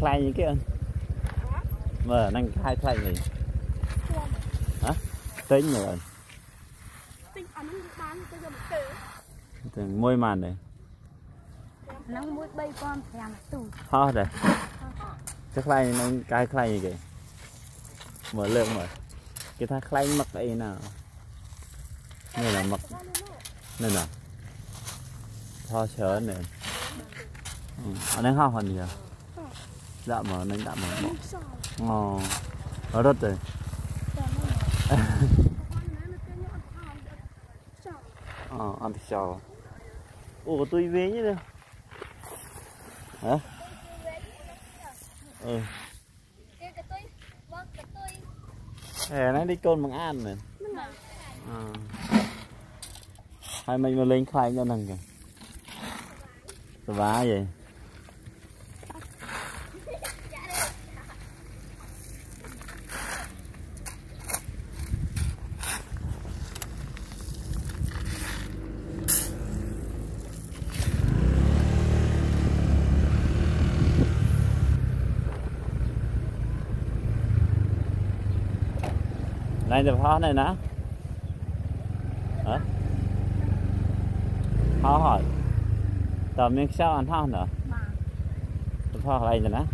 ខ្លែងអីគេអូនមើលហ្នឹងខាយខ្លែងអីហ៎ទិញមើលអូន ទិញអានោះបានទៅយកមកធ្វើ ទៅមួយម៉ានទេ ហ្នឹងមួយ3500ទូ ហោះដែរទៅខ្លែងហ្នឹងកាយខ្លែងអីគេមើលលើកមើលគេថាខ្លែងមឹកអីណានេះណាមឹកនេះណាថោច្រើននេះអានេះហោះហ្នឹង dạ mà nánh đã mà bỏ ờ đất rồi. Ờ ăn thịt sò ủa tôi về nhé đâu hả? Ừ. Hè nó đi côn bằng ăn này. À. Hai mình mà lên khoai cho nâng kìa. Sao vá vậy? นายจะพาไหนนะฮะพาหอดแต่ไม่เช้าอันท่านเหรอจะพาอะไรจะนะ